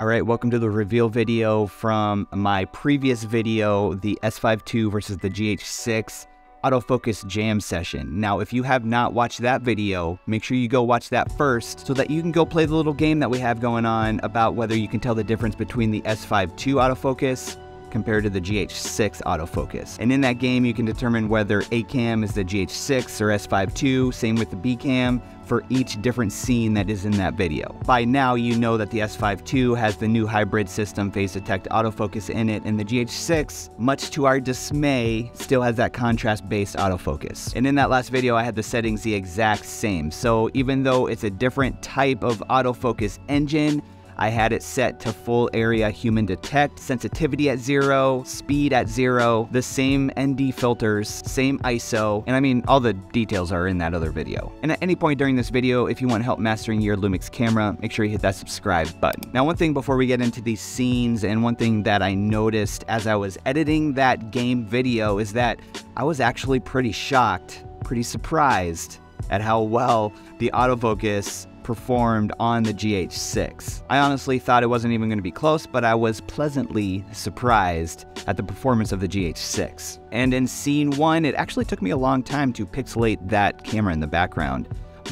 All right, welcome to the reveal video from my previous video, the S5 II versus the GH6 autofocus jam session. Now, if you have not watched that video, make sure you go watch that first so that you can go play the little game that we have going on about whether you can tell the difference between the S5 II autofocus compared to the GH6 autofocus. And in that game, you can determine whether A cam is the GH6 or S5 II, same with the B cam, for each different scene that is in that video. By now, you know that the S5 II has the new hybrid system phase detect autofocus in it, and the GH6, much to our dismay, still has that contrast-based autofocus. And in that last video, I had the settings the exact same. So even though it's a different type of autofocus engine, I had it set to full area human detect, sensitivity at zero, speed at zero, the same ND filters, same ISO, and I mean, all the details are in that other video. And at any point during this video, if you want to help mastering your Lumix camera, make sure you hit that subscribe button. Now, one thing before we get into these scenes, and one thing that I noticed as I was editing that game video is that I was actually pretty shocked, pretty surprised at how well the autofocus performed on the GH6. I honestly thought it wasn't even going to be close, but I was pleasantly surprised at the performance of the GH6. And in scene one, it actually took me a long time to pixelate that camera in the background.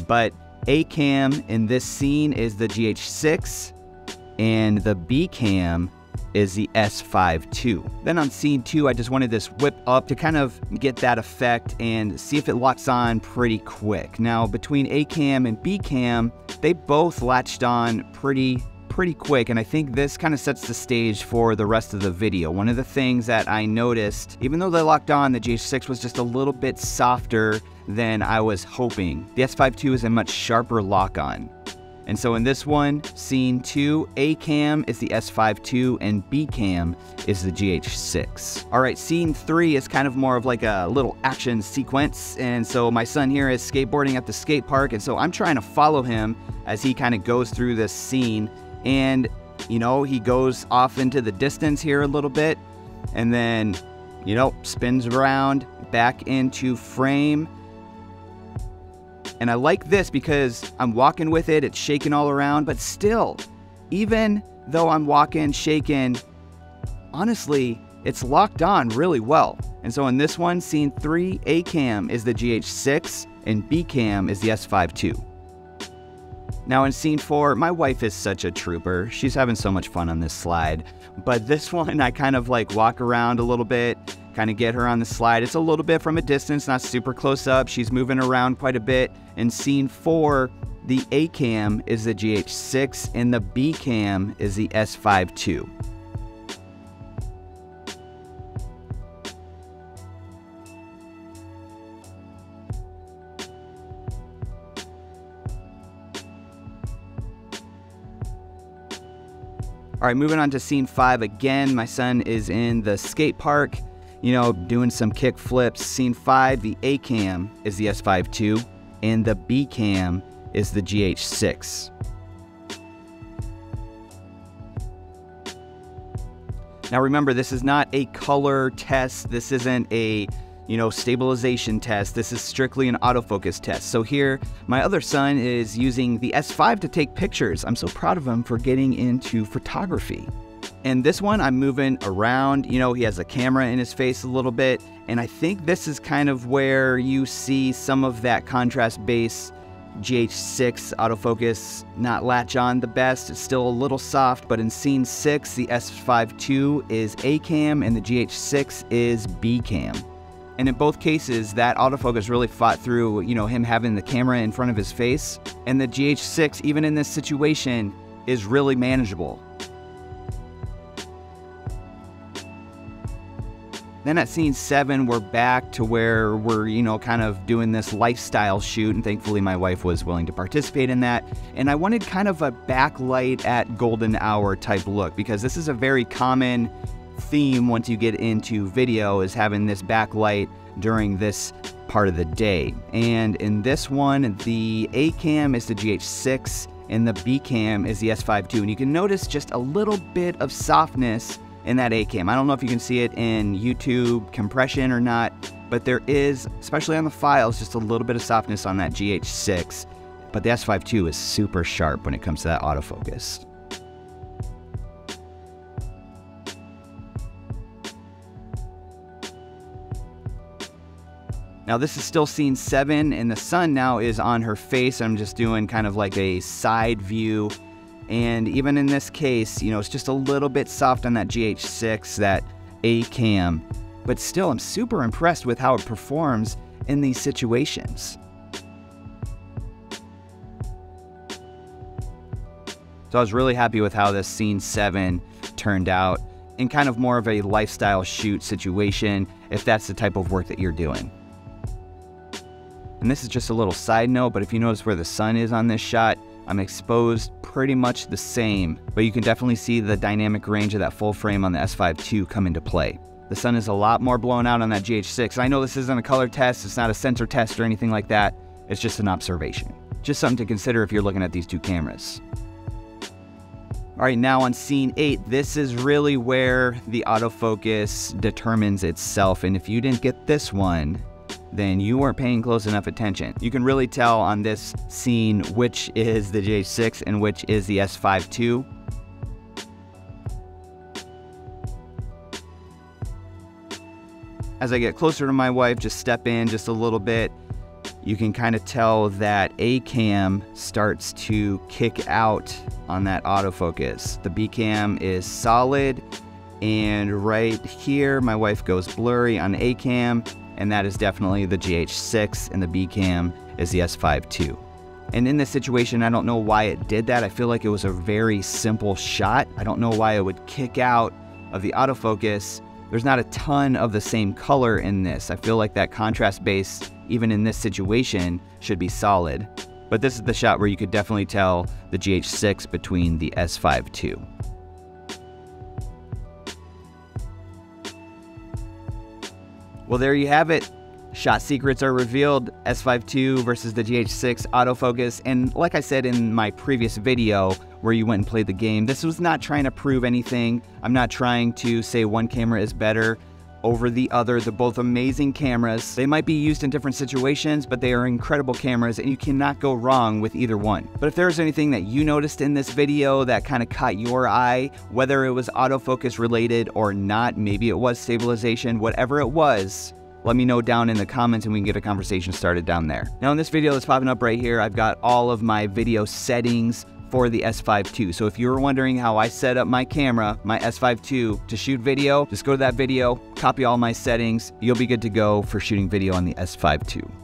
But A cam in this scene is the GH6, and the B cam is the S5 II. Then on scene two, I just wanted this whip up to kind of get that effect and see if it locks on pretty quick. Now between A cam and B cam, they both latched on pretty pretty quick and I think this kind of sets the stage for the rest of the video. One of the things that I noticed, even though they locked on, the GH6 was just a little bit softer than I was hoping. The S5 II is a much sharper lock on. And so in this one, scene 2, A cam is the S5 II and B cam is the GH6. All right, scene 3 is kind of more of like a little action sequence. And so my son here is skateboarding at the skate park. And so I'm trying to follow him as he kind of goes through this scene. And, you know, he goes off into the distance here a little bit and then, you know, spins around back into frame and I like this because I'm walking with it, it's shaking all around, but still, even though I'm walking, shaking, honestly, it's locked on really well. And so in this one, scene 3, A cam is the GH6 and B cam is the S5 II. Now in scene 4, my wife is such a trooper. She's having so much fun on this slide. But this one, I kind of like walk around a little bit kind of get her on the slide. It's a little bit from a distance, not super close up. She's moving around quite a bit. In scene four, the A cam is the GH6 and the B cam is the S5 II. All right, moving on to scene five again. My son is in the skate park you know, doing some kick flips. Scene 5, the A cam is the S5 II, and the B cam is the GH6. Now remember, this is not a color test. This isn't a, you know, stabilization test. This is strictly an autofocus test. So here, my other son is using the S5 to take pictures. I'm so proud of him for getting into photography. And this one, I'm moving around. You know, he has a camera in his face a little bit. And I think this is kind of where you see some of that contrast base GH6 autofocus not latch on the best. It's still a little soft, but in scene 6, the S5 II is A cam and the GH6 is B cam. And in both cases, that autofocus really fought through, you know, him having the camera in front of his face. And the GH6, even in this situation, is really manageable. Then at scene seven, we're back to where we're, you know, kind of doing this lifestyle shoot, and thankfully my wife was willing to participate in that. And I wanted kind of a backlight at golden hour type look because this is a very common theme once you get into video is having this backlight during this part of the day. And in this one, the A cam is the GH6 and the B cam is the S5 II. And you can notice just a little bit of softness in that A cam. I don't know if you can see it in YouTube compression or not, but there is, especially on the files, just a little bit of softness on that GH6. But the S5 II is super sharp when it comes to that autofocus. Now this is still scene seven and the sun now is on her face. I'm just doing kind of like a side view and even in this case, you know, it's just a little bit soft on that GH6, that A cam. But still, I'm super impressed with how it performs in these situations. So I was really happy with how this scene seven turned out in kind of more of a lifestyle shoot situation if that's the type of work that you're doing. And this is just a little side note, but if you notice where the sun is on this shot, I'm exposed pretty much the same, but you can definitely see the dynamic range of that full frame on the S5 II come into play. The sun is a lot more blown out on that GH6. I know this isn't a color test, it's not a sensor test or anything like that. It's just an observation. Just something to consider if you're looking at these two cameras. All right, now on scene eight, this is really where the autofocus determines itself. And if you didn't get this one, then you weren't paying close enough attention. You can really tell on this scene which is the GH6 and which is the S5 II. As I get closer to my wife, just step in just a little bit, you can kind of tell that A cam starts to kick out on that autofocus. The B cam is solid, and right here, my wife goes blurry on A cam, and that is definitely the GH6 and the B cam is the S5 II. And in this situation, I don't know why it did that. I feel like it was a very simple shot. I don't know why it would kick out of the autofocus. There's not a ton of the same color in this. I feel like that contrast base, even in this situation, should be solid. But this is the shot where you could definitely tell the GH6 between the S5 II. Well, there you have it. Shot secrets are revealed S5 II versus the GH6 autofocus. And like I said in my previous video where you went and played the game, this was not trying to prove anything. I'm not trying to say one camera is better over the other. They're both amazing cameras. They might be used in different situations, but they are incredible cameras and you cannot go wrong with either one. But if there's anything that you noticed in this video that kind of caught your eye, whether it was autofocus related or not, maybe it was stabilization, whatever it was, let me know down in the comments and we can get a conversation started down there. Now in this video that's popping up right here, I've got all of my video settings for the S5 II. So if you were wondering how I set up my camera, my S5 II, to shoot video, just go to that video, copy all my settings. You'll be good to go for shooting video on the S5 II.